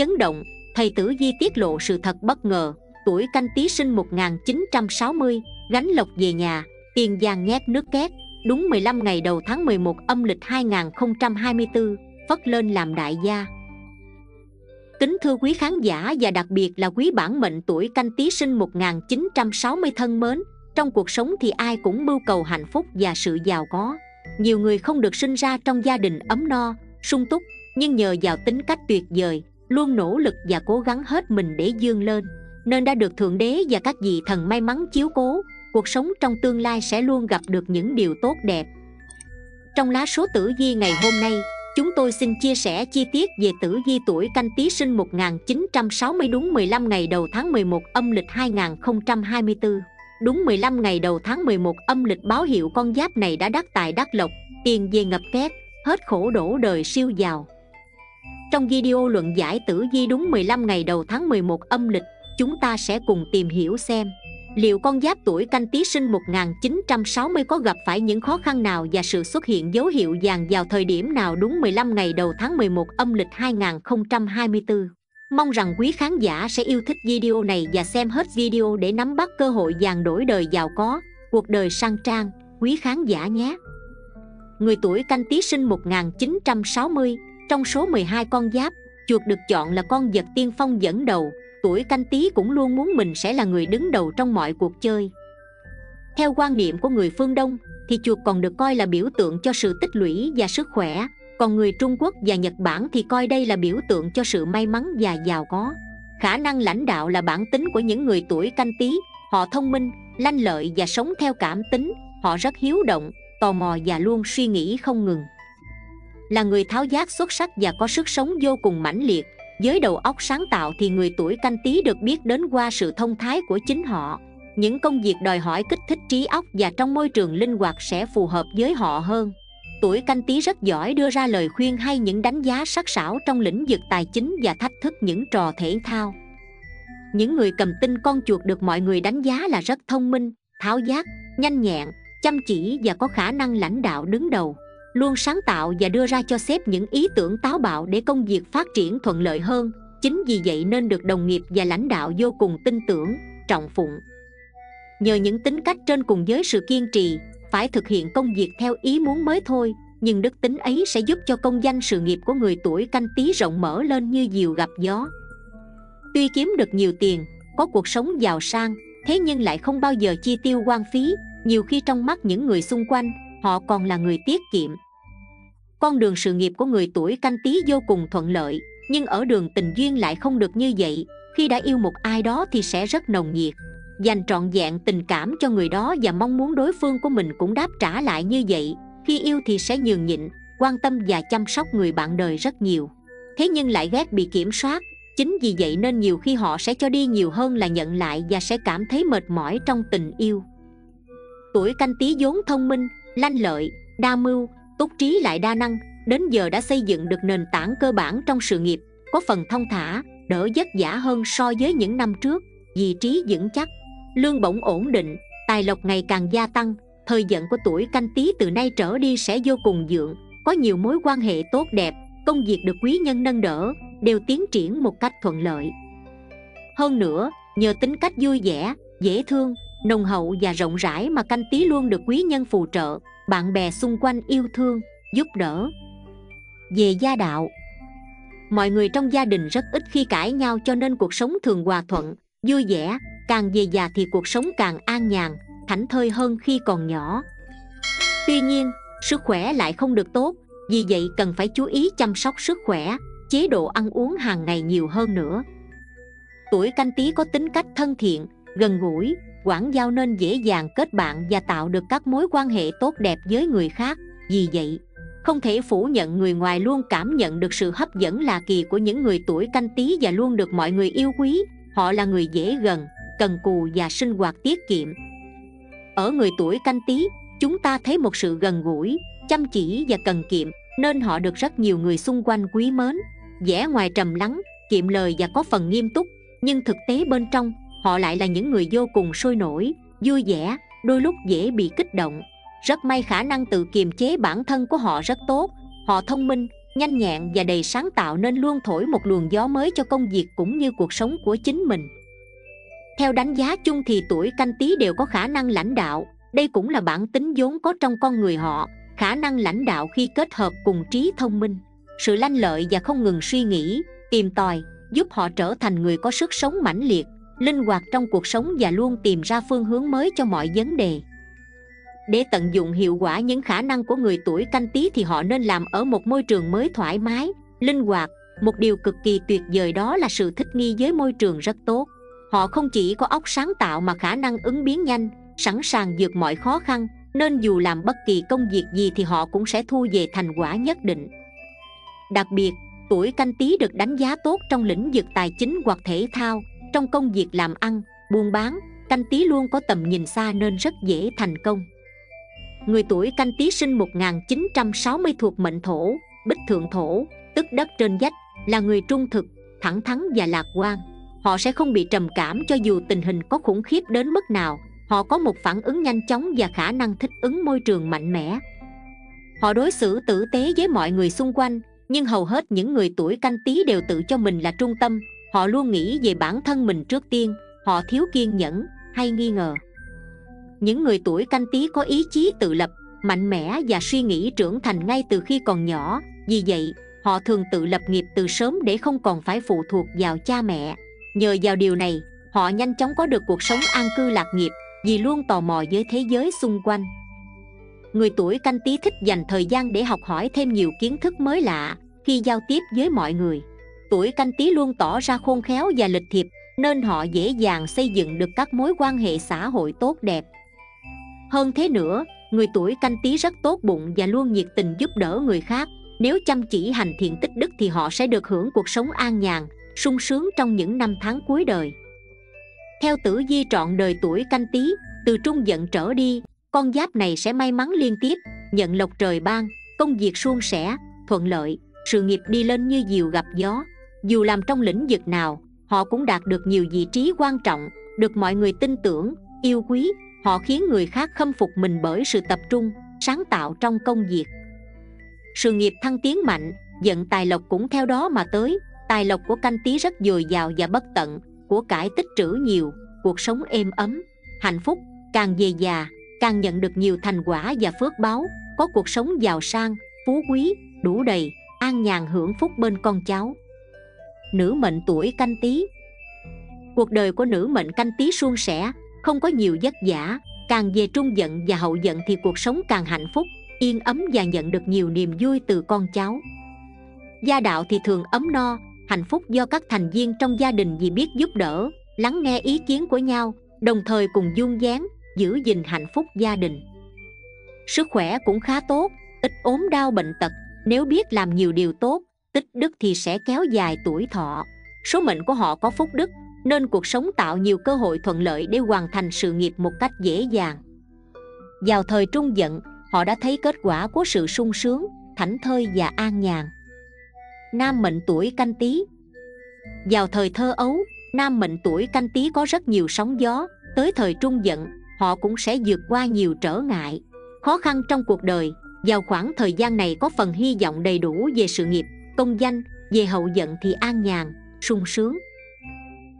chấn động thầy tử di tiết lộ sự thật bất ngờ. Tuổi canh tý sinh 1960 gánh lộc về nhà tiền giang nhét nước két. Đúng 15 ngày đầu tháng 11 âm lịch 2024 phất lên làm đại gia. Kính thưa quý khán giả và đặc biệt là quý bản mệnh tuổi canh tý sinh 1960 thân mến Trong cuộc sống thì ai cũng mưu cầu hạnh phúc và sự giàu có. Nhiều người không được sinh ra trong gia đình ấm no, sung túc Nhưng nhờ vào tính cách tuyệt vời Luôn nỗ lực và cố gắng hết mình để dương lên Nên đã được Thượng Đế và các vị thần may mắn chiếu cố Cuộc sống trong tương lai sẽ luôn gặp được những điều tốt đẹp Trong lá số tử vi ngày hôm nay Chúng tôi xin chia sẻ chi tiết về tử vi tuổi canh tí sinh 1960 đúng 15 ngày đầu tháng 11 âm lịch 2024. Đúng 15 ngày đầu tháng 11 âm lịch báo hiệu con giáp này đã đắc tài đắc lộc, tiền về ngập két, hết khổ đổ đời siêu giàu. Trong video luận giải tử vi đúng 15 ngày đầu tháng 11 âm lịch, chúng ta sẽ cùng tìm hiểu xem Liệu con giáp tuổi canh tí sinh 1960 có gặp phải những khó khăn nào và sự xuất hiện dấu hiệu vàng vào thời điểm nào đúng 15 ngày đầu tháng 11 âm lịch 2024? Mong rằng quý khán giả sẽ yêu thích video này và xem hết video để nắm bắt cơ hội vàng đổi đời giàu có, cuộc đời sang trang, quý khán giả nhé. Người tuổi canh tí sinh 1960, trong số 12 con giáp, chuột được chọn là con vật tiên phong dẫn đầu, tuổi canh tí cũng luôn muốn mình sẽ là người đứng đầu trong mọi cuộc chơi. Theo quan niệm của người phương đông thì chuột còn được coi là biểu tượng cho sự tích lũy và sức khỏe còn người trung quốc và nhật bản thì coi đây là biểu tượng cho sự may mắn và giàu có. Khả năng lãnh đạo là bản tính của những người tuổi canh tí họ thông minh lanh lợi và sống theo cảm tính họ rất hiếu động tò mò và luôn suy nghĩ không ngừng là người tháo giác xuất sắc và có sức sống vô cùng mãnh liệt. Với đầu óc sáng tạo thì người tuổi canh tí được biết đến qua sự thông thái của chính họ. Những công việc đòi hỏi kích thích trí óc và trong môi trường linh hoạt sẽ phù hợp với họ hơn. Tuổi canh tí rất giỏi đưa ra lời khuyên hay những đánh giá sắc sảo trong lĩnh vực tài chính và thách thức những trò thể thao. Những người cầm tinh con chuột được mọi người đánh giá là rất thông minh, tháo giác, nhanh nhẹn, chăm chỉ và có khả năng lãnh đạo đứng đầu luôn sáng tạo và đưa ra cho sếp những ý tưởng táo bạo để công việc phát triển thuận lợi hơn. Chính vì vậy nên được đồng nghiệp và lãnh đạo vô cùng tin tưởng, trọng phụng. Nhờ những tính cách trên cùng với sự kiên trì, phải thực hiện công việc theo ý muốn mới thôi, nhưng đức tính ấy sẽ giúp cho công danh sự nghiệp của người tuổi canh tí rộng mở lên như diều gặp gió. Tuy kiếm được nhiều tiền, có cuộc sống giàu sang, thế nhưng lại không bao giờ chi tiêu quan phí, nhiều khi trong mắt những người xung quanh họ còn là người tiết kiệm. Con đường sự nghiệp của người tuổi canh tí vô cùng thuận lợi, nhưng ở đường tình duyên lại không được như vậy. Khi đã yêu một ai đó thì sẽ rất nồng nhiệt. Dành trọn vẹn tình cảm cho người đó và mong muốn đối phương của mình cũng đáp trả lại như vậy. Khi yêu thì sẽ nhường nhịn, quan tâm và chăm sóc người bạn đời rất nhiều. Thế nhưng lại ghét bị kiểm soát. Chính vì vậy nên nhiều khi họ sẽ cho đi nhiều hơn là nhận lại và sẽ cảm thấy mệt mỏi trong tình yêu. Tuổi canh tí vốn thông minh lanh lợi, đa mưu, túc trí lại đa năng, đến giờ đã xây dựng được nền tảng cơ bản trong sự nghiệp, có phần thông thả, đỡ vất vả hơn so với những năm trước, vị trí vững chắc. Lương bổng ổn định, tài lộc ngày càng gia tăng, thời vận của tuổi canh tí từ nay trở đi sẽ vô cùng dượng, có nhiều mối quan hệ tốt đẹp, công việc được quý nhân nâng đỡ, đều tiến triển một cách thuận lợi. Hơn nữa, nhờ tính cách vui vẻ, dễ thương nồng hậu và rộng rãi mà canh tí luôn được quý nhân phù trợ, bạn bè xung quanh yêu thương, giúp đỡ. Về gia đạo, mọi người trong gia đình rất ít khi cãi nhau cho nên cuộc sống thường hòa thuận, vui vẻ, càng về già thì cuộc sống càng an nhàn, thảnh thơi hơn khi còn nhỏ. Tuy nhiên, sức khỏe lại không được tốt, vì vậy cần phải chú ý chăm sóc sức khỏe, chế độ ăn uống hàng ngày nhiều hơn nữa. Tuổi canh tí có tính cách thân thiện, gần gũi quảng giao nên dễ dàng kết bạn và tạo được các mối quan hệ tốt đẹp với người khác. Vì vậy, không thể phủ nhận người ngoài luôn cảm nhận được sự hấp dẫn lạ kỳ của những người tuổi canh tí và luôn được mọi người yêu quý. Họ là người dễ gần, cần cù và sinh hoạt tiết kiệm. Ở người tuổi canh tí, chúng ta thấy một sự gần gũi, chăm chỉ và cần kiệm, nên họ được rất nhiều người xung quanh quý mến. Vẻ ngoài trầm lắng, kiệm lời và có phần nghiêm túc, nhưng thực tế bên trong họ lại là những người vô cùng sôi nổi, vui vẻ, đôi lúc dễ bị kích động. Rất may khả năng tự kiềm chế bản thân của họ rất tốt. Họ thông minh, nhanh nhẹn và đầy sáng tạo nên luôn thổi một luồng gió mới cho công việc cũng như cuộc sống của chính mình. Theo đánh giá chung thì tuổi canh tí đều có khả năng lãnh đạo. Đây cũng là bản tính vốn có trong con người họ, khả năng lãnh đạo khi kết hợp cùng trí thông minh, sự lanh lợi và không ngừng suy nghĩ, tìm tòi, giúp họ trở thành người có sức sống mãnh liệt linh hoạt trong cuộc sống và luôn tìm ra phương hướng mới cho mọi vấn đề. Để tận dụng hiệu quả những khả năng của người tuổi canh tí thì họ nên làm ở một môi trường mới thoải mái, linh hoạt. Một điều cực kỳ tuyệt vời đó là sự thích nghi với môi trường rất tốt. Họ không chỉ có óc sáng tạo mà khả năng ứng biến nhanh, sẵn sàng vượt mọi khó khăn, nên dù làm bất kỳ công việc gì thì họ cũng sẽ thu về thành quả nhất định. Đặc biệt, tuổi canh tí được đánh giá tốt trong lĩnh vực tài chính hoặc thể thao trong công việc làm ăn, buôn bán, canh tí luôn có tầm nhìn xa nên rất dễ thành công. Người tuổi canh tí sinh 1960 thuộc mệnh thổ, bích thượng thổ, tức đất trên dách là người trung thực, thẳng thắn và lạc quan. Họ sẽ không bị trầm cảm cho dù tình hình có khủng khiếp đến mức nào. Họ có một phản ứng nhanh chóng và khả năng thích ứng môi trường mạnh mẽ. Họ đối xử tử tế với mọi người xung quanh, nhưng hầu hết những người tuổi canh tí đều tự cho mình là trung tâm họ luôn nghĩ về bản thân mình trước tiên, họ thiếu kiên nhẫn, hay nghi ngờ. Những người tuổi canh tí có ý chí tự lập, mạnh mẽ và suy nghĩ trưởng thành ngay từ khi còn nhỏ, vì vậy, họ thường tự lập nghiệp từ sớm để không còn phải phụ thuộc vào cha mẹ. Nhờ vào điều này, họ nhanh chóng có được cuộc sống an cư lạc nghiệp, vì luôn tò mò với thế giới xung quanh. Người tuổi canh tí thích dành thời gian để học hỏi thêm nhiều kiến thức mới lạ khi giao tiếp với mọi người tuổi canh tí luôn tỏ ra khôn khéo và lịch thiệp, nên họ dễ dàng xây dựng được các mối quan hệ xã hội tốt đẹp. Hơn thế nữa, người tuổi canh tí rất tốt bụng và luôn nhiệt tình giúp đỡ người khác. Nếu chăm chỉ hành thiện tích đức thì họ sẽ được hưởng cuộc sống an nhàn, sung sướng trong những năm tháng cuối đời. Theo tử di trọn đời tuổi canh tí, từ trung dận trở đi, con giáp này sẽ may mắn liên tiếp, nhận lộc trời ban, công việc suôn sẻ, thuận lợi, sự nghiệp đi lên như diều gặp gió dù làm trong lĩnh vực nào, họ cũng đạt được nhiều vị trí quan trọng, được mọi người tin tưởng, yêu quý. Họ khiến người khác khâm phục mình bởi sự tập trung, sáng tạo trong công việc. Sự nghiệp thăng tiến mạnh, vận tài lộc cũng theo đó mà tới. Tài lộc của canh tí rất dồi dào và bất tận, của cải tích trữ nhiều, cuộc sống êm ấm, hạnh phúc, càng về già, càng nhận được nhiều thành quả và phước báo. Có cuộc sống giàu sang, phú quý, đủ đầy, an nhàn hưởng phúc bên con cháu nữ mệnh tuổi canh tí. Cuộc đời của nữ mệnh canh tí suôn sẻ, không có nhiều vất vả, càng về trung giận và hậu giận thì cuộc sống càng hạnh phúc, yên ấm và nhận được nhiều niềm vui từ con cháu. Gia đạo thì thường ấm no, hạnh phúc do các thành viên trong gia đình vì biết giúp đỡ, lắng nghe ý kiến của nhau, đồng thời cùng dung dáng giữ gìn hạnh phúc gia đình. Sức khỏe cũng khá tốt, ít ốm đau bệnh tật, nếu biết làm nhiều điều tốt tích đức thì sẽ kéo dài tuổi thọ. Số mệnh của họ có phúc đức, nên cuộc sống tạo nhiều cơ hội thuận lợi để hoàn thành sự nghiệp một cách dễ dàng. Vào thời trung dận họ đã thấy kết quả của sự sung sướng, thảnh thơi và an nhàn. Nam mệnh tuổi canh tí. Vào thời thơ ấu, nam mệnh tuổi canh tí có rất nhiều sóng gió. Tới thời trung dận họ cũng sẽ vượt qua nhiều trở ngại. Khó khăn trong cuộc đời, vào khoảng thời gian này có phần hy vọng đầy đủ về sự nghiệp công danh, về hậu vận thì an nhàn, sung sướng.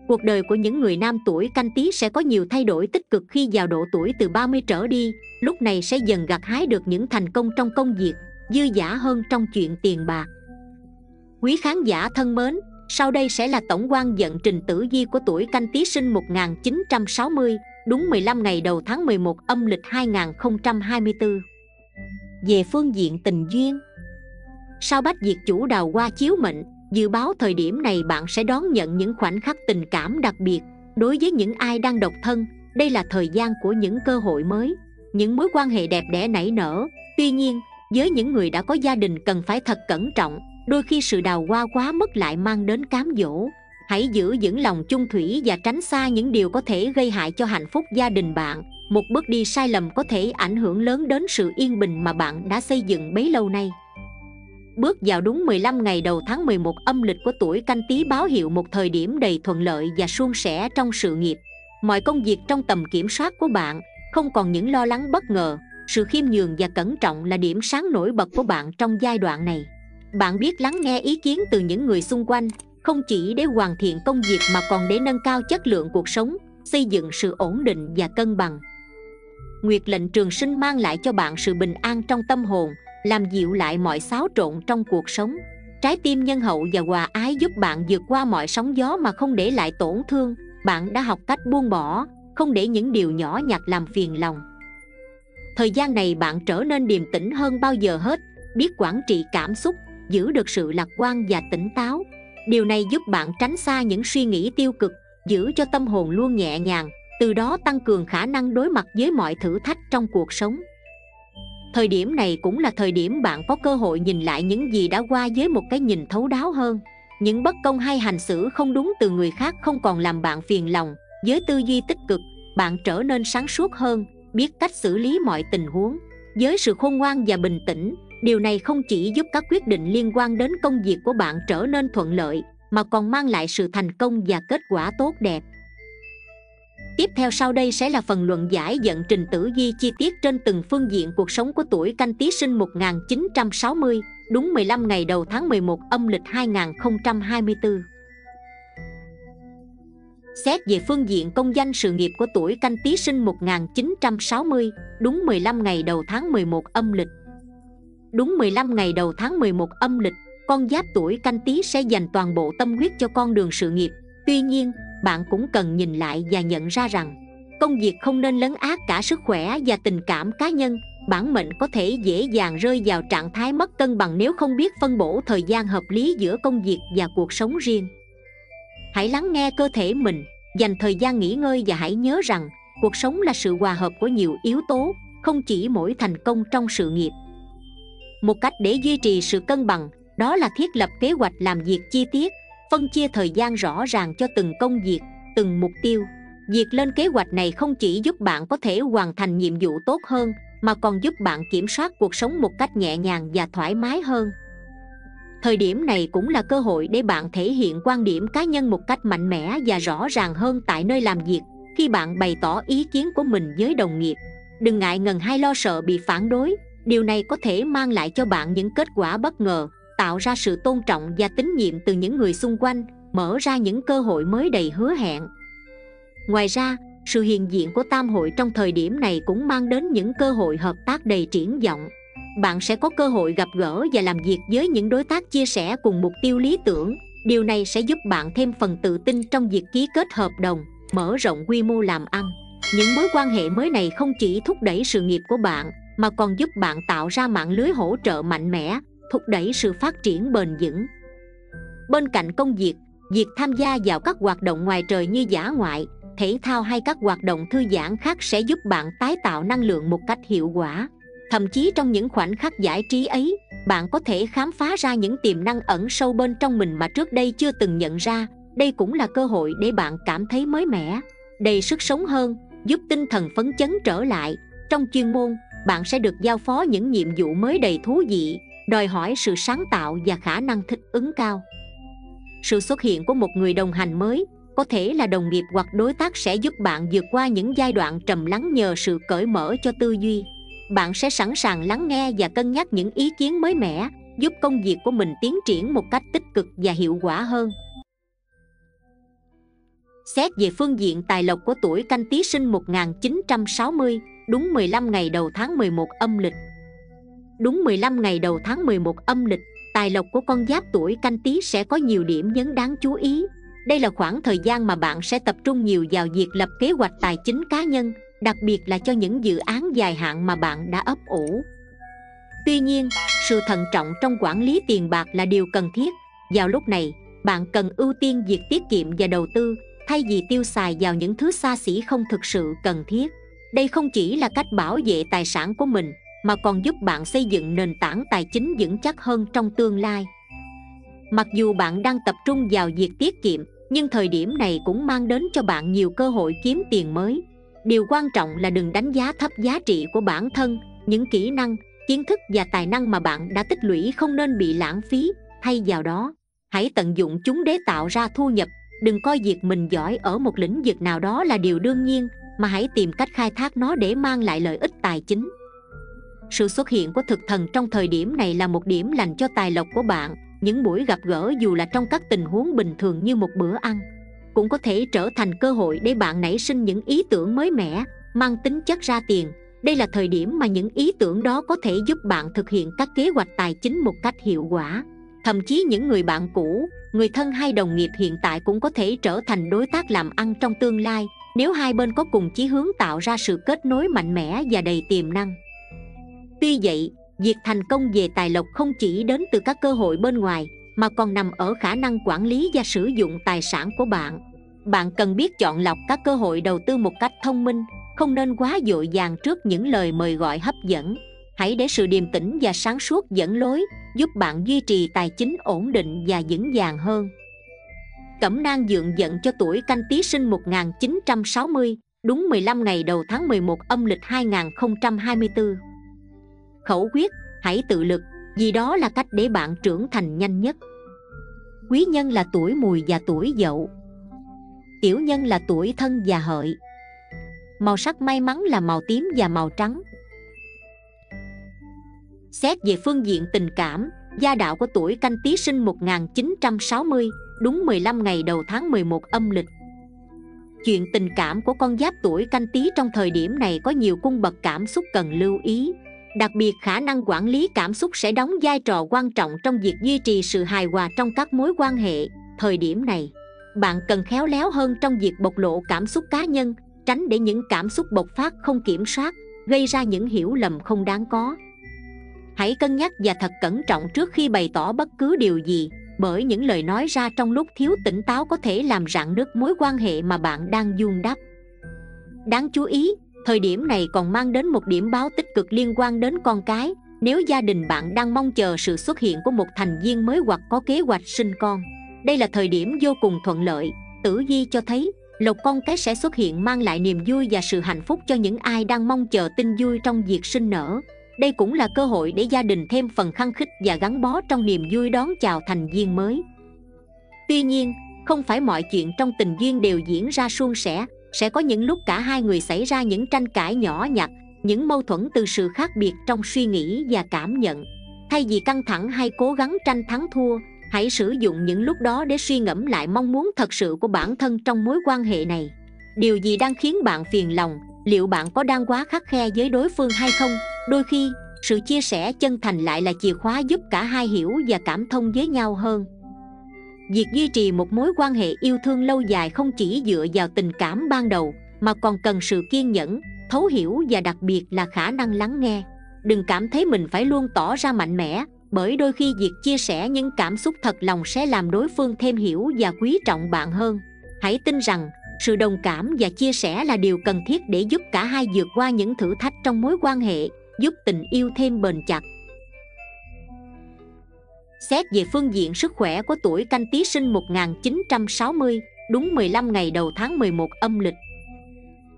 Cuộc đời của những người nam tuổi canh tí sẽ có nhiều thay đổi tích cực khi vào độ tuổi từ 30 trở đi, lúc này sẽ dần gặt hái được những thành công trong công việc, dư giả hơn trong chuyện tiền bạc. Quý khán giả thân mến, sau đây sẽ là tổng quan vận trình tử vi của tuổi canh tí sinh 1960 đúng 15 ngày đầu tháng 11 âm lịch 2024 về phương diện tình duyên sau bách diệt chủ đào qua chiếu mệnh, dự báo thời điểm này bạn sẽ đón nhận những khoảnh khắc tình cảm đặc biệt. Đối với những ai đang độc thân, đây là thời gian của những cơ hội mới, những mối quan hệ đẹp đẽ nảy nở. Tuy nhiên, với những người đã có gia đình cần phải thật cẩn trọng, đôi khi sự đào hoa quá mức lại mang đến cám dỗ. Hãy giữ vững lòng chung thủy và tránh xa những điều có thể gây hại cho hạnh phúc gia đình bạn. Một bước đi sai lầm có thể ảnh hưởng lớn đến sự yên bình mà bạn đã xây dựng bấy lâu nay. Bước vào đúng 15 ngày đầu tháng 11 âm lịch của tuổi canh tí báo hiệu một thời điểm đầy thuận lợi và suôn sẻ trong sự nghiệp. Mọi công việc trong tầm kiểm soát của bạn, không còn những lo lắng bất ngờ. Sự khiêm nhường và cẩn trọng là điểm sáng nổi bật của bạn trong giai đoạn này. Bạn biết lắng nghe ý kiến từ những người xung quanh, không chỉ để hoàn thiện công việc mà còn để nâng cao chất lượng cuộc sống, xây dựng sự ổn định và cân bằng. Nguyệt lệnh trường sinh mang lại cho bạn sự bình an trong tâm hồn làm dịu lại mọi xáo trộn trong cuộc sống. Trái tim nhân hậu và hòa ái giúp bạn vượt qua mọi sóng gió mà không để lại tổn thương. Bạn đã học cách buông bỏ, không để những điều nhỏ nhặt làm phiền lòng. Thời gian này bạn trở nên điềm tĩnh hơn bao giờ hết, biết quản trị cảm xúc, giữ được sự lạc quan và tỉnh táo. Điều này giúp bạn tránh xa những suy nghĩ tiêu cực, giữ cho tâm hồn luôn nhẹ nhàng, từ đó tăng cường khả năng đối mặt với mọi thử thách trong cuộc sống thời điểm này cũng là thời điểm bạn có cơ hội nhìn lại những gì đã qua với một cái nhìn thấu đáo hơn. Những bất công hay hành xử không đúng từ người khác không còn làm bạn phiền lòng. Với tư duy tích cực, bạn trở nên sáng suốt hơn, biết cách xử lý mọi tình huống. Với sự khôn ngoan và bình tĩnh, điều này không chỉ giúp các quyết định liên quan đến công việc của bạn trở nên thuận lợi, mà còn mang lại sự thành công và kết quả tốt đẹp. Tiếp theo sau đây sẽ là phần luận giải dẫn trình tử vi chi tiết trên từng phương diện cuộc sống của tuổi canh tí sinh 1960, đúng 15 ngày đầu tháng 11 âm lịch 2024. Xét về phương diện công danh sự nghiệp của tuổi canh tí sinh 1960, đúng 15 ngày đầu tháng 11 âm lịch. Đúng 15 ngày đầu tháng 11 âm lịch, con giáp tuổi canh tí sẽ dành toàn bộ tâm huyết cho con đường sự nghiệp. Tuy nhiên, bạn cũng cần nhìn lại và nhận ra rằng, công việc không nên lấn át cả sức khỏe và tình cảm cá nhân. Bản mệnh có thể dễ dàng rơi vào trạng thái mất cân bằng nếu không biết phân bổ thời gian hợp lý giữa công việc và cuộc sống riêng. Hãy lắng nghe cơ thể mình, dành thời gian nghỉ ngơi và hãy nhớ rằng, cuộc sống là sự hòa hợp của nhiều yếu tố, không chỉ mỗi thành công trong sự nghiệp. Một cách để duy trì sự cân bằng, đó là thiết lập kế hoạch làm việc chi tiết phân chia thời gian rõ ràng cho từng công việc, từng mục tiêu. Việc lên kế hoạch này không chỉ giúp bạn có thể hoàn thành nhiệm vụ tốt hơn, mà còn giúp bạn kiểm soát cuộc sống một cách nhẹ nhàng và thoải mái hơn. Thời điểm này cũng là cơ hội để bạn thể hiện quan điểm cá nhân một cách mạnh mẽ và rõ ràng hơn tại nơi làm việc, khi bạn bày tỏ ý kiến của mình với đồng nghiệp. Đừng ngại ngần hay lo sợ bị phản đối, điều này có thể mang lại cho bạn những kết quả bất ngờ tạo ra sự tôn trọng và tín nhiệm từ những người xung quanh, mở ra những cơ hội mới đầy hứa hẹn. Ngoài ra, sự hiện diện của tam hội trong thời điểm này cũng mang đến những cơ hội hợp tác đầy triển vọng. Bạn sẽ có cơ hội gặp gỡ và làm việc với những đối tác chia sẻ cùng mục tiêu lý tưởng. Điều này sẽ giúp bạn thêm phần tự tin trong việc ký kết hợp đồng, mở rộng quy mô làm ăn. Những mối quan hệ mới này không chỉ thúc đẩy sự nghiệp của bạn, mà còn giúp bạn tạo ra mạng lưới hỗ trợ mạnh mẽ thúc đẩy sự phát triển bền vững. Bên cạnh công việc việc tham gia vào các hoạt động ngoài trời như giả ngoại, thể thao hay các hoạt động thư giãn khác sẽ giúp bạn tái tạo năng lượng một cách hiệu quả. Thậm chí trong những khoảnh khắc giải trí ấy, bạn có thể khám phá ra những tiềm năng ẩn sâu bên trong mình mà trước đây chưa từng nhận ra. Đây cũng là cơ hội để bạn cảm thấy mới mẻ, đầy sức sống hơn, giúp tinh thần phấn chấn trở lại. Trong chuyên môn, bạn sẽ được giao phó những nhiệm vụ mới đầy thú vị đòi hỏi sự sáng tạo và khả năng thích ứng cao. Sự xuất hiện của một người đồng hành mới có thể là đồng nghiệp hoặc đối tác sẽ giúp bạn vượt qua những giai đoạn trầm lắng nhờ sự cởi mở cho tư duy. Bạn sẽ sẵn sàng lắng nghe và cân nhắc những ý kiến mới mẻ giúp công việc của mình tiến triển một cách tích cực và hiệu quả hơn. Xét về phương diện tài lộc của tuổi canh tí sinh 1960, đúng 15 ngày đầu tháng 11 âm lịch. Đúng 15 ngày đầu tháng 11 âm lịch, tài lộc của con giáp tuổi canh tí sẽ có nhiều điểm nhấn đáng chú ý. Đây là khoảng thời gian mà bạn sẽ tập trung nhiều vào việc lập kế hoạch tài chính cá nhân, đặc biệt là cho những dự án dài hạn mà bạn đã ấp ủ. Tuy nhiên, sự thận trọng trong quản lý tiền bạc là điều cần thiết. Vào lúc này, bạn cần ưu tiên việc tiết kiệm và đầu tư thay vì tiêu xài vào những thứ xa xỉ không thực sự cần thiết. Đây không chỉ là cách bảo vệ tài sản của mình mà còn giúp bạn xây dựng nền tảng tài chính vững chắc hơn trong tương lai. Mặc dù bạn đang tập trung vào việc tiết kiệm, nhưng thời điểm này cũng mang đến cho bạn nhiều cơ hội kiếm tiền mới. Điều quan trọng là đừng đánh giá thấp giá trị của bản thân, những kỹ năng, kiến thức và tài năng mà bạn đã tích lũy không nên bị lãng phí, thay vào đó, hãy tận dụng chúng để tạo ra thu nhập. Đừng coi việc mình giỏi ở một lĩnh vực nào đó là điều đương nhiên, mà hãy tìm cách khai thác nó để mang lại lợi ích tài chính sự xuất hiện của thực thần trong thời điểm này là một điểm lành cho tài lộc của bạn. Những buổi gặp gỡ dù là trong các tình huống bình thường như một bữa ăn, cũng có thể trở thành cơ hội để bạn nảy sinh những ý tưởng mới mẻ, mang tính chất ra tiền. Đây là thời điểm mà những ý tưởng đó có thể giúp bạn thực hiện các kế hoạch tài chính một cách hiệu quả. Thậm chí những người bạn cũ, người thân hay đồng nghiệp hiện tại cũng có thể trở thành đối tác làm ăn trong tương lai, nếu hai bên có cùng chí hướng tạo ra sự kết nối mạnh mẽ và đầy tiềm năng tuy vậy, việc thành công về tài lộc không chỉ đến từ các cơ hội bên ngoài, mà còn nằm ở khả năng quản lý và sử dụng tài sản của bạn. Bạn cần biết chọn lọc các cơ hội đầu tư một cách thông minh, không nên quá dội vàng trước những lời mời gọi hấp dẫn. Hãy để sự điềm tĩnh và sáng suốt dẫn lối, giúp bạn duy trì tài chính ổn định và vững vàng hơn. Cẩm nang dượng dẫn cho tuổi canh tý sinh 1960 đúng 15 ngày đầu tháng 11 âm lịch 2024 khẩu quyết, hãy tự lực, vì đó là cách để bạn trưởng thành nhanh nhất. Quý nhân là tuổi mùi và tuổi dậu. Tiểu nhân là tuổi thân và hợi. Màu sắc may mắn là màu tím và màu trắng. Xét về phương diện tình cảm, gia đạo của tuổi canh tý sinh 1960 đúng 15 ngày đầu tháng 11 âm lịch. Chuyện tình cảm của con giáp tuổi canh tý trong thời điểm này có nhiều cung bậc cảm xúc cần lưu ý đặc biệt khả năng quản lý cảm xúc sẽ đóng vai trò quan trọng trong việc duy trì sự hài hòa trong các mối quan hệ. Thời điểm này, bạn cần khéo léo hơn trong việc bộc lộ cảm xúc cá nhân, tránh để những cảm xúc bộc phát không kiểm soát, gây ra những hiểu lầm không đáng có. Hãy cân nhắc và thật cẩn trọng trước khi bày tỏ bất cứ điều gì, bởi những lời nói ra trong lúc thiếu tỉnh táo có thể làm rạn nứt mối quan hệ mà bạn đang dung đắp. Đáng chú ý thời điểm này còn mang đến một điểm báo tích cực liên quan đến con cái, nếu gia đình bạn đang mong chờ sự xuất hiện của một thành viên mới hoặc có kế hoạch sinh con. Đây là thời điểm vô cùng thuận lợi, tử di cho thấy, lộc con cái sẽ xuất hiện mang lại niềm vui và sự hạnh phúc cho những ai đang mong chờ tin vui trong việc sinh nở. Đây cũng là cơ hội để gia đình thêm phần khăng khích và gắn bó trong niềm vui đón chào thành viên mới. Tuy nhiên, không phải mọi chuyện trong tình duyên đều diễn ra suôn sẻ sẽ có những lúc cả hai người xảy ra những tranh cãi nhỏ nhặt, những mâu thuẫn từ sự khác biệt trong suy nghĩ và cảm nhận. Thay vì căng thẳng hay cố gắng tranh thắng thua, hãy sử dụng những lúc đó để suy ngẫm lại mong muốn thật sự của bản thân trong mối quan hệ này. Điều gì đang khiến bạn phiền lòng? Liệu bạn có đang quá khắc khe với đối phương hay không? Đôi khi, sự chia sẻ chân thành lại là chìa khóa giúp cả hai hiểu và cảm thông với nhau hơn việc duy trì một mối quan hệ yêu thương lâu dài không chỉ dựa vào tình cảm ban đầu, mà còn cần sự kiên nhẫn, thấu hiểu và đặc biệt là khả năng lắng nghe. Đừng cảm thấy mình phải luôn tỏ ra mạnh mẽ, bởi đôi khi việc chia sẻ những cảm xúc thật lòng sẽ làm đối phương thêm hiểu và quý trọng bạn hơn. Hãy tin rằng, sự đồng cảm và chia sẻ là điều cần thiết để giúp cả hai vượt qua những thử thách trong mối quan hệ, giúp tình yêu thêm bền chặt. Xét về phương diện sức khỏe của tuổi canh tí sinh 1960 Đúng 15 ngày đầu tháng 11 âm lịch.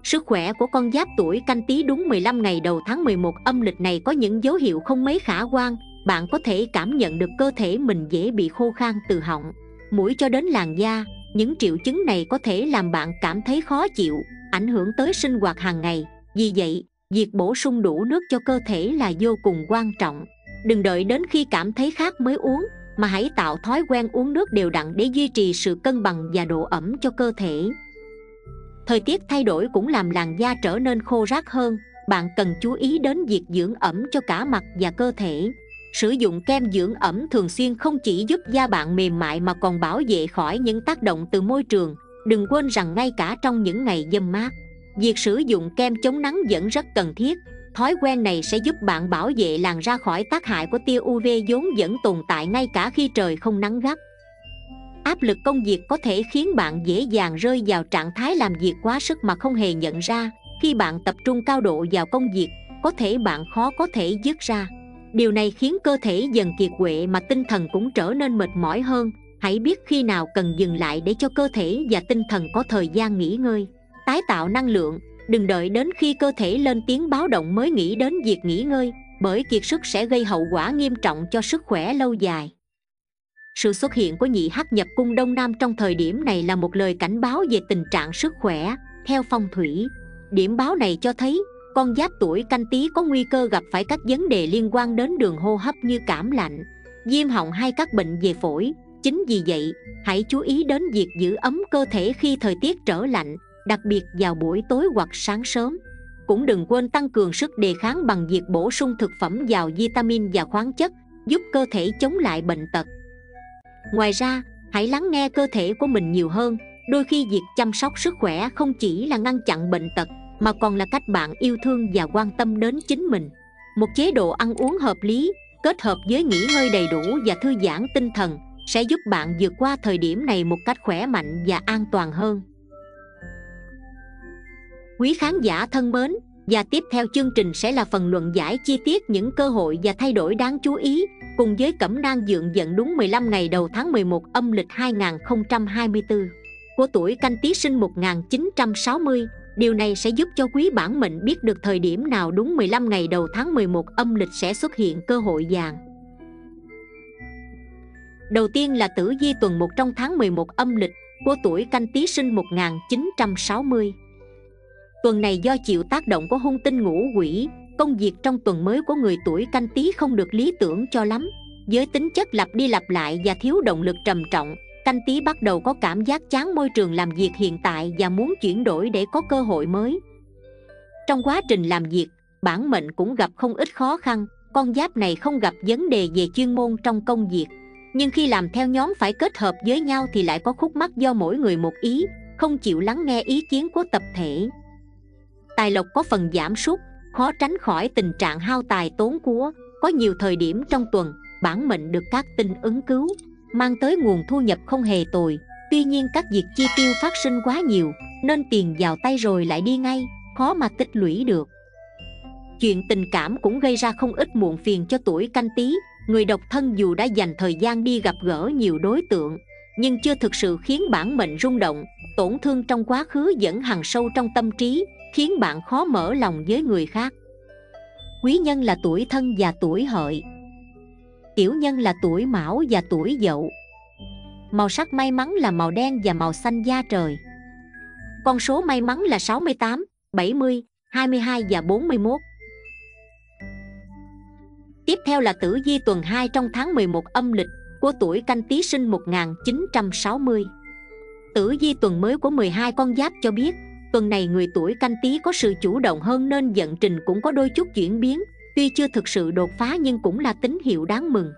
Sức khỏe của con giáp tuổi canh tí đúng 15 ngày đầu tháng 11 âm lịch này có những dấu hiệu không mấy khả quan Bạn có thể cảm nhận được cơ thể mình dễ bị khô khan từ họng, mũi cho đến làn da. Những triệu chứng này có thể làm bạn cảm thấy khó chịu, ảnh hưởng tới sinh hoạt hàng ngày. Vì vậy, việc bổ sung đủ nước cho cơ thể là vô cùng quan trọng đừng đợi đến khi cảm thấy khát mới uống, mà hãy tạo thói quen uống nước đều đặn để duy trì sự cân bằng và độ ẩm cho cơ thể. Thời tiết thay đổi cũng làm làn da trở nên khô rác hơn. Bạn cần chú ý đến việc dưỡng ẩm cho cả mặt và cơ thể. Sử dụng kem dưỡng ẩm thường xuyên không chỉ giúp da bạn mềm mại mà còn bảo vệ khỏi những tác động từ môi trường. Đừng quên rằng ngay cả trong những ngày dâm mát, việc sử dụng kem chống nắng vẫn rất cần thiết thói quen này sẽ giúp bạn bảo vệ làn ra khỏi tác hại của tia uv vốn vẫn tồn tại ngay cả khi trời không nắng gắt. Áp lực công việc có thể khiến bạn dễ dàng rơi vào trạng thái làm việc quá sức mà không hề nhận ra. Khi bạn tập trung cao độ vào công việc, có thể bạn khó có thể dứt ra. Điều này khiến cơ thể dần kiệt quệ mà tinh thần cũng trở nên mệt mỏi hơn. Hãy biết khi nào cần dừng lại để cho cơ thể và tinh thần có thời gian nghỉ ngơi. Tái tạo năng lượng đừng đợi đến khi cơ thể lên tiếng báo động mới nghĩ đến việc nghỉ ngơi, bởi kiệt sức sẽ gây hậu quả nghiêm trọng cho sức khỏe lâu dài. Sự xuất hiện của nhị hắc nhập cung đông nam trong thời điểm này là một lời cảnh báo về tình trạng sức khỏe, theo phong thủy. Điểm báo này cho thấy, con giáp tuổi canh tí có nguy cơ gặp phải các vấn đề liên quan đến đường hô hấp như cảm lạnh, viêm họng hay các bệnh về phổi. Chính vì vậy, hãy chú ý đến việc giữ ấm cơ thể khi thời tiết trở lạnh đặc biệt vào buổi tối hoặc sáng sớm, cũng đừng quên tăng cường sức đề kháng bằng việc bổ sung thực phẩm giàu vitamin và khoáng chất, giúp cơ thể chống lại bệnh tật. Ngoài ra, hãy lắng nghe cơ thể của mình nhiều hơn, đôi khi việc chăm sóc sức khỏe không chỉ là ngăn chặn bệnh tật, mà còn là cách bạn yêu thương và quan tâm đến chính mình. Một chế độ ăn uống hợp lý, kết hợp với nghỉ ngơi đầy đủ và thư giãn tinh thần, sẽ giúp bạn vượt qua thời điểm này một cách khỏe mạnh và an toàn hơn quý khán giả thân mến, và tiếp theo chương trình sẽ là phần luận giải chi tiết những cơ hội và thay đổi đáng chú ý, cùng với cẩm nang dượng dẫn đúng 15 ngày đầu tháng 11 âm lịch 2024 của tuổi canh tí sinh 1960 Điều này sẽ giúp cho quý bản mệnh biết được thời điểm nào đúng 15 ngày đầu tháng 11 âm lịch sẽ xuất hiện cơ hội vàng. Đầu tiên là tử di tuần 1 trong tháng 11 âm lịch, của tuổi canh tí sinh 1960. Tuần này do chịu tác động của hung tinh ngũ quỷ, công việc trong tuần mới của người tuổi canh tí không được lý tưởng cho lắm. Với tính chất lặp đi lặp lại và thiếu động lực trầm trọng, canh tí bắt đầu có cảm giác chán môi trường làm việc hiện tại và muốn chuyển đổi để có cơ hội mới. Trong quá trình làm việc bản mệnh cũng gặp không ít khó khăn con giáp này không gặp vấn đề về chuyên môn trong công việc. Nhưng khi làm theo nhóm phải kết hợp với nhau thì lại có khúc mắc do mỗi người một ý không chịu lắng nghe ý kiến của tập thể tài lộc có phần giảm sút, khó tránh khỏi tình trạng hao tài tốn của. Có nhiều thời điểm trong tuần, bản mệnh được các tinh ứng cứu, mang tới nguồn thu nhập không hề tồi. Tuy nhiên các việc chi tiêu phát sinh quá nhiều, nên tiền vào tay rồi lại đi ngay, khó mà tích lũy được. Chuyện tình cảm cũng gây ra không ít muộn phiền cho tuổi canh tí. Người độc thân dù đã dành thời gian đi gặp gỡ nhiều đối tượng, nhưng chưa thực sự khiến bản mệnh rung động. Tổn thương trong quá khứ vẫn hằn sâu trong tâm trí khiến bạn khó mở lòng với người khác. Quý nhân là tuổi thân và tuổi hợi. Tiểu nhân là tuổi mão và tuổi dậu. Màu sắc may mắn là màu đen và màu xanh da trời. Con số may mắn là 68, 70, 22 và 41 Tiếp theo là tử vi tuần 2 trong tháng 11 âm lịch của tuổi canh tí sinh 1960 Tử vi tuần mới của 12 con giáp cho biết Tuần này người tuổi canh tí có sự chủ động hơn nên vận trình cũng có đôi chút chuyển biến Tuy chưa thực sự đột phá nhưng cũng là tín hiệu đáng mừng.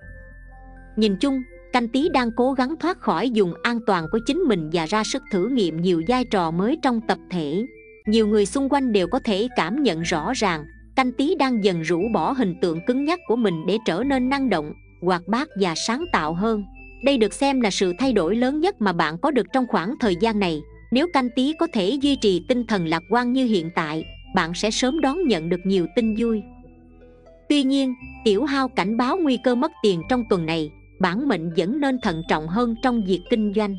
Nhìn chung, canh tí đang cố gắng thoát khỏi dùng an toàn của chính mình và ra sức thử nghiệm nhiều vai trò mới trong tập thể. Nhiều người xung quanh đều có thể cảm nhận rõ ràng Canh tí đang dần rũ bỏ hình tượng cứng nhắc của mình để trở nên năng động, hoạt bát và sáng tạo hơn. Đây được xem là sự thay đổi lớn nhất mà bạn có được trong khoảng thời gian này. Nếu canh tí có thể duy trì tinh thần lạc quan như hiện tại Bạn sẽ sớm đón nhận được nhiều tin vui. Tuy nhiên, tiểu hao cảnh báo nguy cơ mất tiền trong tuần này bản mệnh vẫn nên thận trọng hơn trong việc kinh doanh.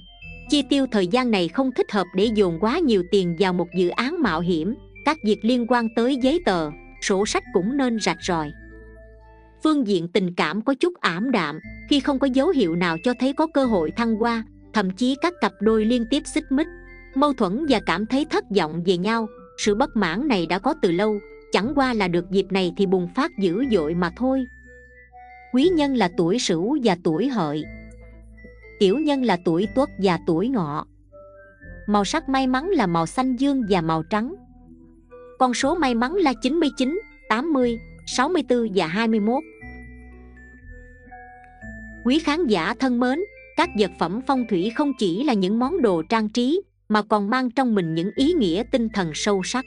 Chi tiêu thời gian này không thích hợp để dồn quá nhiều tiền vào một dự án mạo hiểm các việc liên quan tới giấy tờ sổ sách cũng nên rạch ròi. Phương diện tình cảm có chút ảm đạm khi không có dấu hiệu nào cho thấy có cơ hội thăng hoa thậm chí các cặp đôi liên tiếp xích mích mâu thuẫn và cảm thấy thất vọng về nhau. Sự bất mãn này đã có từ lâu chẳng qua là được dịp này thì bùng phát dữ dội mà thôi. Quý nhân là tuổi sửu và tuổi hợi. Tiểu nhân là tuổi tuất và tuổi ngọ. Màu sắc may mắn là màu xanh dương và màu trắng. Con số may mắn là 99, 80, 64 và 21 Quý khán giả thân mến, các vật phẩm phong thủy không chỉ là những món đồ trang trí mà còn mang trong mình những ý nghĩa tinh thần sâu sắc.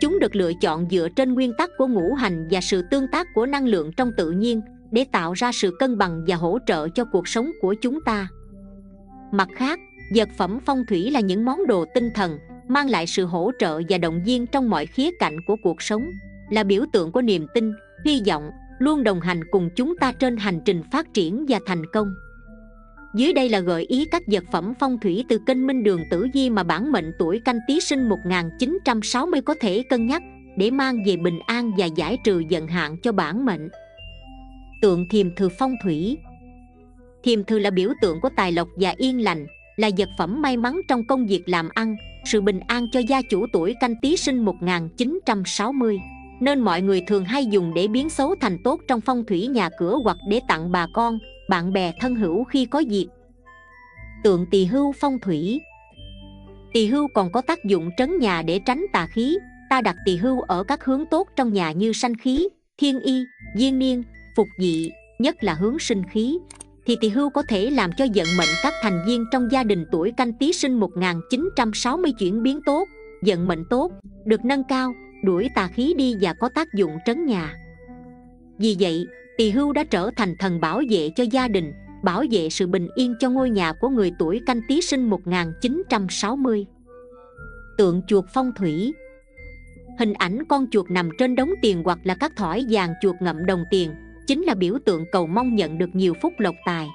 Chúng được lựa chọn dựa trên nguyên tắc của ngũ hành và sự tương tác của năng lượng trong tự nhiên, để tạo ra sự cân bằng và hỗ trợ cho cuộc sống của chúng ta mặt khác vật phẩm phong thủy là những món đồ tinh thần mang lại sự hỗ trợ và động viên trong mọi khía cạnh của cuộc sống là biểu tượng của niềm tin hy vọng luôn đồng hành cùng chúng ta trên hành trình phát triển và thành công dưới đây là gợi ý các vật phẩm phong thủy từ kênh Minh Đường Tử Di mà bản mệnh tuổi canh tí sinh 1960 có thể cân nhắc để mang về bình an và giải trừ dần hạn cho bản mệnh. Tượng thiềm thư phong thủy. Thiềm thư là biểu tượng của tài lộc và yên lành, là vật phẩm may mắn trong công việc làm ăn, sự bình an cho gia chủ tuổi canh tí sinh 1960 nên mọi người thường hay dùng để biến xấu thành tốt trong phong thủy nhà cửa hoặc để tặng bà con bạn bè thân hữu khi có dịp. Tượng tỳ hưu phong thủy. Tỳ hưu còn có tác dụng trấn nhà để tránh tà khí. Ta đặt tỳ hưu ở các hướng tốt trong nhà như sanh khí, thiên y diên niên, phục dị, nhất là hướng sinh khí. Thì tỳ hưu có thể làm cho vận mệnh các thành viên trong gia đình tuổi canh tí sinh 1960 chuyển biến tốt, vận mệnh tốt, được nâng cao, đuổi tà khí đi và có tác dụng trấn nhà. Vì vậy tỳ hưu đã trở thành thần bảo vệ cho gia đình, bảo vệ sự bình yên cho ngôi nhà của người tuổi canh tí sinh 1960 tượng chuột phong thủy. Hình ảnh con chuột nằm trên đống tiền hoặc là các thỏi vàng chuột ngậm đồng tiền, chính là biểu tượng cầu mong nhận được nhiều phúc lộc tài.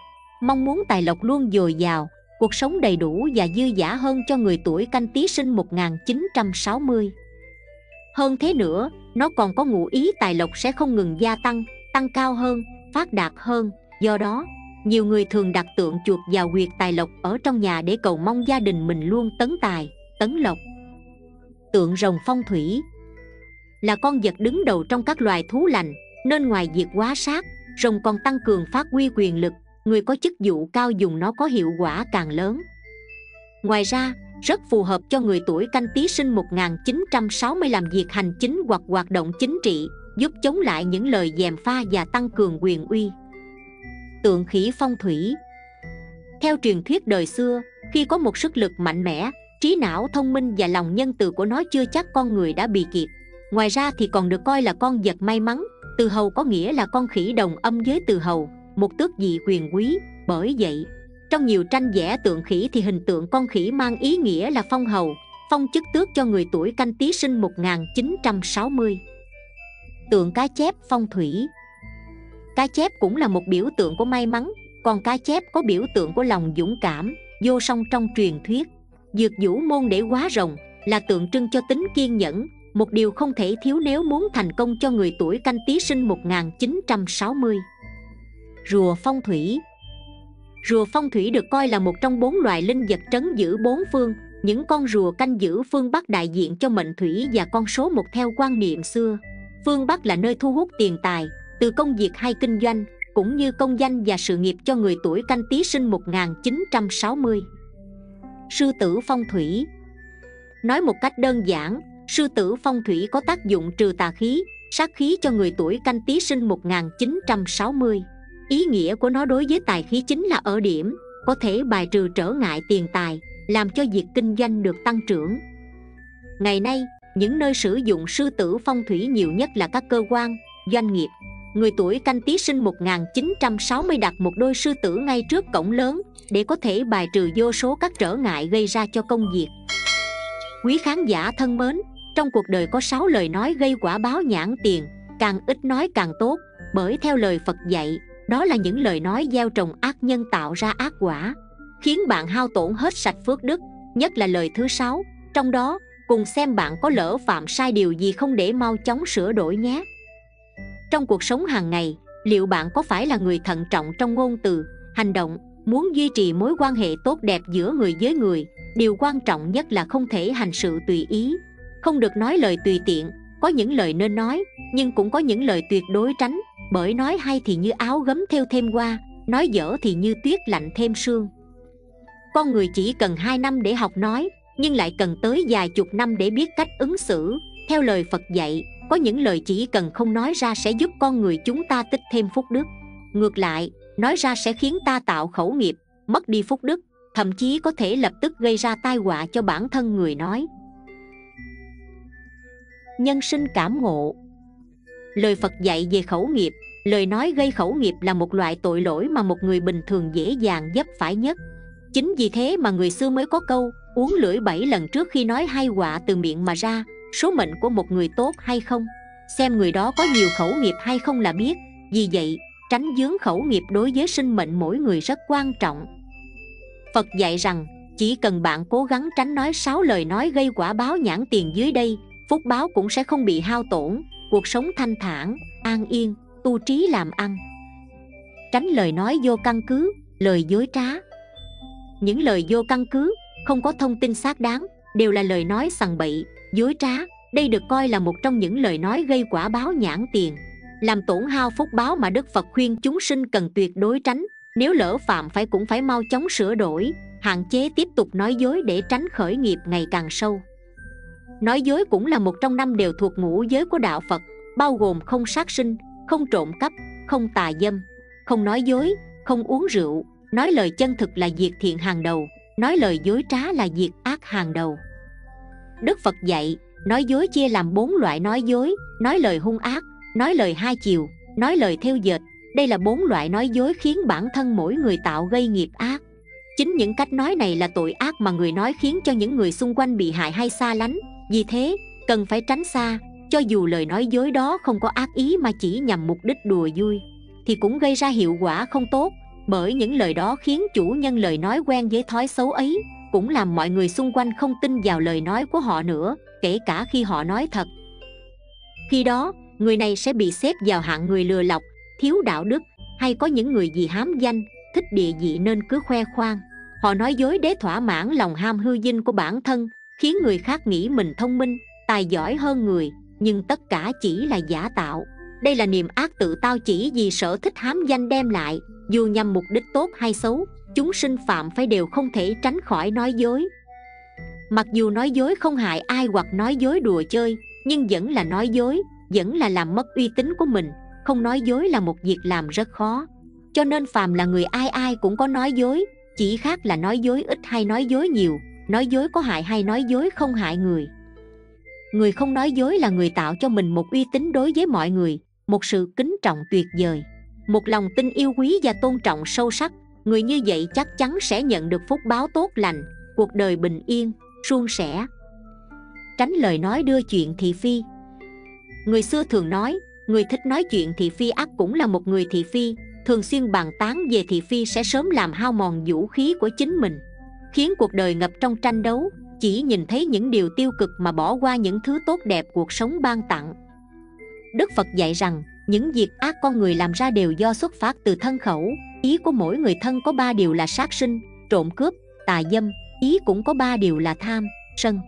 Mong muốn tài lộc luôn dồi dào, cuộc sống đầy đủ và dư giả hơn cho người tuổi canh tí sinh 1960 hơn thế nữa, nó còn có ngụ ý tài lộc sẽ không ngừng gia tăng tăng cao hơn, phát đạt hơn. Do đó, nhiều người thường đặt tượng chuột vào huyệt tài lộc ở trong nhà để cầu mong gia đình mình luôn tấn tài, tấn lộc. Tượng rồng phong thủy là con vật đứng đầu trong các loài thú lành, nên ngoài việc quá sát, rồng còn tăng cường phát huy quyền lực. Người có chức vụ cao dùng nó có hiệu quả càng lớn. Ngoài ra, rất phù hợp cho người tuổi canh tí sinh 1960 làm việc hành chính hoặc hoạt động chính trị giúp chống lại những lời dèm pha và tăng cường quyền uy. Tượng khỉ phong thủy. Theo truyền thuyết đời xưa, khi có một sức lực mạnh mẽ, trí não thông minh và lòng nhân từ của nó chưa chắc con người đã bị kiệt. Ngoài ra thì còn được coi là con vật may mắn, từ hầu có nghĩa là con khỉ đồng âm với từ hầu, một tước vị quyền quý, bởi vậy, trong nhiều tranh vẽ tượng khỉ thì hình tượng con khỉ mang ý nghĩa là phong hầu, phong chức tước cho người tuổi canh tí sinh 1960 tượng cá chép phong thủy. Cá chép cũng là một biểu tượng của may mắn, còn cá chép có biểu tượng của lòng dũng cảm, vô song trong truyền thuyết. Dược vũ môn để quá rồng là tượng trưng cho tính kiên nhẫn, một điều không thể thiếu nếu muốn thành công cho người tuổi canh tí sinh 1960 rùa phong thủy rùa phong thủy được coi là một trong bốn loài linh vật trấn giữ bốn phương, những con rùa canh giữ phương bắc đại diện cho mệnh thủy và con số một theo quan niệm xưa phương bắc là nơi thu hút tiền tài, từ công việc hay kinh doanh, cũng như công danh và sự nghiệp cho người tuổi canh tí sinh 1960 sư tử phong thủy. Nói một cách đơn giản, sư tử phong thủy có tác dụng trừ tà khí, sát khí cho người tuổi canh tí sinh 1960 ý nghĩa của nó đối với tài khí chính là ở điểm, có thể bài trừ trở ngại tiền tài, làm cho việc kinh doanh được tăng trưởng. Ngày nay những nơi sử dụng sư tử phong thủy nhiều nhất là các cơ quan, doanh nghiệp. Người tuổi canh tí sinh 1960 đặt một đôi sư tử ngay trước cổng lớn, để có thể bài trừ vô số các trở ngại gây ra cho công việc. Quý khán giả thân mến, trong cuộc đời có 6 lời nói gây quả báo nhãn tiền, càng ít nói càng tốt, bởi theo lời phật dạy, đó là những lời nói gieo trồng ác nhân tạo ra ác quả, khiến bạn hao tổn hết sạch phước đức, nhất là lời thứ sáu, trong đó cùng xem bạn có lỡ phạm sai điều gì không để mau chóng sửa đổi nhé. Trong cuộc sống hàng ngày, liệu bạn có phải là người thận trọng trong ngôn từ, hành động, muốn duy trì mối quan hệ tốt đẹp giữa người với người? Điều quan trọng nhất là không thể hành sự tùy ý. Không được nói lời tùy tiện, có những lời nên nói, nhưng cũng có những lời tuyệt đối tránh, bởi nói hay thì như áo gấm theo thêm qua, nói dở thì như tuyết lạnh thêm sương. Con người chỉ cần 2 năm để học nói nhưng lại cần tới vài chục năm để biết cách ứng xử. Theo lời phật dạy, có những lời chỉ cần không nói ra sẽ giúp con người chúng ta tích thêm phúc đức. Ngược lại, nói ra sẽ khiến ta tạo khẩu nghiệp, mất đi phúc đức, thậm chí có thể lập tức gây ra tai họa cho bản thân người nói. Nhân sinh cảm ngộ. Lời phật dạy về khẩu nghiệp, lời nói gây khẩu nghiệp là một loại tội lỗi mà một người bình thường dễ dàng dấp phải nhất chính vì thế mà người xưa mới có câu, uống lưỡi bảy lần trước khi nói hai họa từ miệng mà ra, số mệnh của một người tốt hay không? Xem người đó có nhiều khẩu nghiệp hay không là biết. Vì vậy, tránh dướng khẩu nghiệp đối với sinh mệnh mỗi người rất quan trọng. Phật dạy rằng, chỉ cần bạn cố gắng tránh nói sáu lời nói gây quả báo nhãn tiền dưới đây, phúc báo cũng sẽ không bị hao tổn, cuộc sống thanh thản, an yên, tu trí làm ăn. Tránh lời nói vô căn cứ, lời dối trá những lời vô căn cứ, không có thông tin xác đáng, đều là lời nói sằng bậy, dối trá. Đây được coi là một trong những lời nói gây quả báo nhãn tiền. Làm tổn hao phúc báo mà đức phật khuyên chúng sinh cần tuyệt đối tránh, nếu lỡ phạm phải cũng phải mau chóng sửa đổi, hạn chế tiếp tục nói dối để tránh khởi nghiệp ngày càng sâu. Nói dối cũng là một trong năm đều thuộc ngũ giới của đạo phật, bao gồm không sát sinh, không trộm cắp, không tà dâm, không nói dối, không uống rượu nói lời chân thực là diệt thiện hàng đầu, nói lời dối trá là diệt ác hàng đầu. Đức phật dạy, nói dối chia làm bốn loại nói dối, nói lời hung ác, nói lời hai chiều, nói lời theo dệt. Đây là bốn loại nói dối khiến bản thân mỗi người tạo gây nghiệp ác. Chính những cách nói này là tội ác mà người nói khiến cho những người xung quanh bị hại hay xa lánh. Vì thế, cần phải tránh xa, cho dù lời nói dối đó không có ác ý mà chỉ nhằm mục đích đùa vui, thì cũng gây ra hiệu quả không tốt bởi những lời đó khiến chủ nhân lời nói quen với thói xấu ấy, cũng làm mọi người xung quanh không tin vào lời nói của họ nữa, kể cả khi họ nói thật. Khi đó, người này sẽ bị xếp vào hạng người lừa lọc, thiếu đạo đức, hay có những người gì hám danh, thích địa vị nên cứ khoe khoang. Họ nói dối để thỏa mãn lòng ham hư dinh của bản thân, khiến người khác nghĩ mình thông minh, tài giỏi hơn người, nhưng tất cả chỉ là giả tạo đây là niềm ác tự tao chỉ vì sở thích hám danh đem lại, dù nhằm mục đích tốt hay xấu, chúng sinh phạm phải đều không thể tránh khỏi nói dối. Mặc dù nói dối không hại ai hoặc nói dối đùa chơi, nhưng vẫn là nói dối, vẫn là làm mất uy tín của mình. Không nói dối là một việc làm rất khó. Cho nên phàm là người ai ai cũng có nói dối, chỉ khác là nói dối ít hay nói dối nhiều, nói dối có hại hay nói dối không hại người. Người không nói dối là người tạo cho mình một uy tín đối với mọi người một sự kính trọng tuyệt vời, một lòng tin yêu quý và tôn trọng sâu sắc. Người như vậy chắc chắn sẽ nhận được phúc báo tốt lành, cuộc đời bình yên, suôn sẻ. Tránh lời nói đưa chuyện thị phi. Người xưa thường nói, người thích nói chuyện thị phi ác cũng là một người thị phi. Thường xuyên bàn tán về thị phi sẽ sớm làm hao mòn vũ khí của chính mình, khiến cuộc đời ngập trong tranh đấu. Chỉ nhìn thấy những điều tiêu cực mà bỏ qua những thứ tốt đẹp cuộc sống ban tặng đức phật dạy rằng, những việc ác con người làm ra đều do xuất phát từ thân khẩu. Ý của mỗi người thân có ba điều là sát sinh, trộm cướp, tà dâm. Ý cũng có ba điều là tham, sân,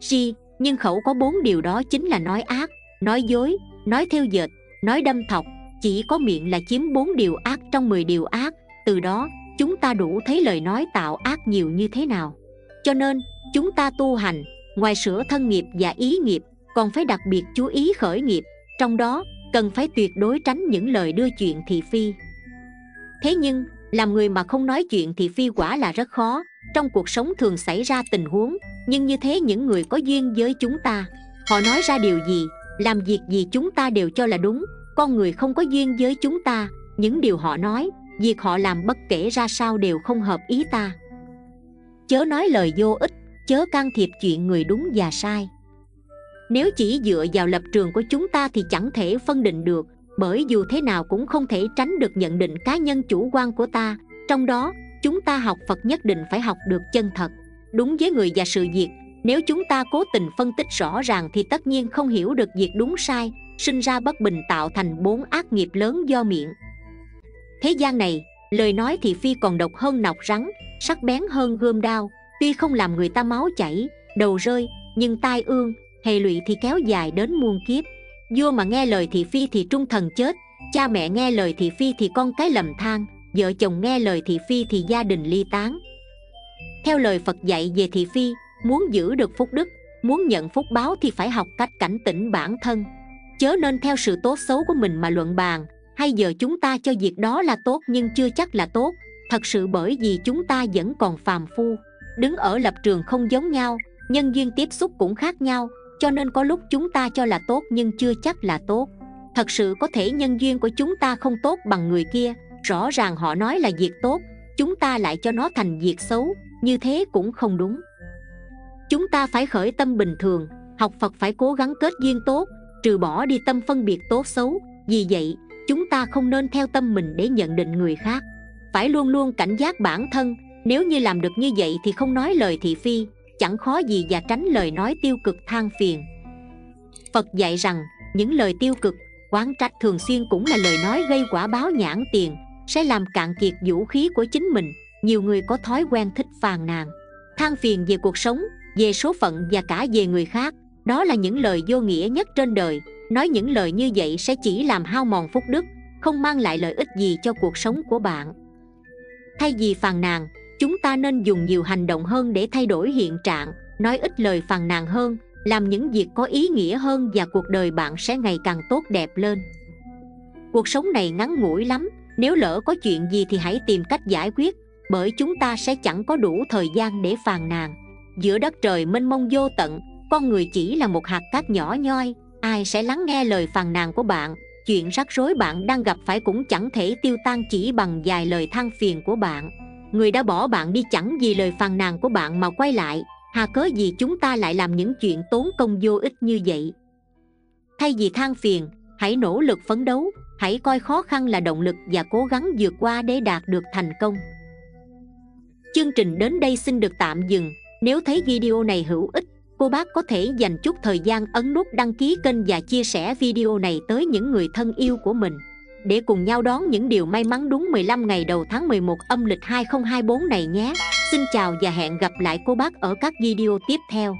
si. Nhưng khẩu có bốn điều đó chính là nói ác, nói dối, nói theo dệt, nói đâm thọc. Chỉ có miệng là chiếm bốn điều ác trong 10 điều ác. Từ đó, chúng ta đủ thấy lời nói tạo ác nhiều như thế nào. Cho nên, chúng ta tu hành, ngoài sửa thân nghiệp và ý nghiệp, còn phải đặc biệt chú ý khởi nghiệp trong đó, cần phải tuyệt đối tránh những lời đưa chuyện thị phi. Thế nhưng, làm người mà không nói chuyện thị phi quả là rất khó. Trong cuộc sống thường xảy ra tình huống, nhưng như thế những người có duyên với chúng ta, họ nói ra điều gì, làm việc gì chúng ta đều cho là đúng. Con người không có duyên với chúng ta, những điều họ nói, việc họ làm bất kể ra sao đều không hợp ý ta. Chớ nói lời vô ích, chớ can thiệp chuyện người đúng và sai nếu chỉ dựa vào lập trường của chúng ta thì chẳng thể phân định được, bởi dù thế nào cũng không thể tránh được nhận định cá nhân chủ quan của ta. Trong đó, chúng ta học phật nhất định phải học được chân thật. Đúng với người và sự việc, nếu chúng ta cố tình phân tích rõ ràng thì tất nhiên không hiểu được việc đúng sai, sinh ra bất bình tạo thành bốn ác nghiệp lớn do miệng. Thế gian này, lời nói thì phi còn độc hơn nọc rắn, sắc bén hơn gươm đao. Tuy không làm người ta máu chảy, đầu rơi, nhưng tai ương hệ lụy thì kéo dài đến muôn kiếp. Vua mà nghe lời thị phi thì trung thần chết, cha mẹ nghe lời thị phi thì con cái lầm than, vợ chồng nghe lời thị phi thì gia đình ly tán. Theo lời phật dạy về thị phi, muốn giữ được phúc đức, muốn nhận phúc báo thì phải học cách cảnh tỉnh bản thân. Chớ nên theo sự tốt xấu của mình mà luận bàn, hay giờ chúng ta cho việc đó là tốt nhưng chưa chắc là tốt. Thật sự bởi vì chúng ta vẫn còn phàm phu, đứng ở lập trường không giống nhau, nhân duyên tiếp xúc cũng khác nhau cho nên có lúc chúng ta cho là tốt nhưng chưa chắc là tốt. Thật sự có thể nhân duyên của chúng ta không tốt bằng người kia. Rõ ràng họ nói là việc tốt, chúng ta lại cho nó thành việc xấu. Như thế cũng không đúng. Chúng ta phải khởi tâm bình thường, học phật phải cố gắng kết duyên tốt, trừ bỏ đi tâm phân biệt tốt xấu. Vì vậy, chúng ta không nên theo tâm mình để nhận định người khác. Phải luôn luôn cảnh giác bản thân, nếu như làm được như vậy thì không nói lời thị phi chẳng khó gì và tránh lời nói tiêu cực than phiền. Phật dạy rằng, những lời tiêu cực, quán trách thường xuyên cũng là lời nói gây quả báo nhãn tiền, sẽ làm cạn kiệt vũ khí của chính mình, nhiều người có thói quen thích phàn nàn. Than phiền về cuộc sống, về số phận và cả về người khác, đó là những lời vô nghĩa nhất trên đời. Nói những lời như vậy sẽ chỉ làm hao mòn phúc đức, không mang lại lợi ích gì cho cuộc sống của bạn. Thay vì phàn nàn chúng ta nên dùng nhiều hành động hơn để thay đổi hiện trạng, nói ít lời phàn nàn hơn, làm những việc có ý nghĩa hơn và cuộc đời bạn sẽ ngày càng tốt đẹp lên. Cuộc sống này ngắn ngủi lắm, nếu lỡ có chuyện gì thì hãy tìm cách giải quyết, bởi chúng ta sẽ chẳng có đủ thời gian để phàn nàn. Giữa đất trời mênh mông vô tận, con người chỉ là một hạt cát nhỏ nhoi, ai sẽ lắng nghe lời phàn nàn của bạn? Chuyện rắc rối bạn đang gặp phải cũng chẳng thể tiêu tan chỉ bằng vài lời than phiền của bạn người đã bỏ bạn đi chẳng vì lời phàn nàn của bạn mà quay lại. Hà cớ gì chúng ta lại làm những chuyện tốn công vô ích như vậy? Thay vì than phiền, hãy nỗ lực phấn đấu. Hãy coi khó khăn là động lực và cố gắng vượt qua để đạt được thành công. Chương trình đến đây xin được tạm dừng. Nếu thấy video này hữu ích, cô bác có thể dành chút thời gian ấn nút đăng ký kênh và chia sẻ video này tới những người thân yêu của mình để cùng nhau đón những điều may mắn đúng 15 ngày đầu tháng 11 âm lịch 2024 này nhé. Xin chào và hẹn gặp lại cô bác ở các video tiếp theo.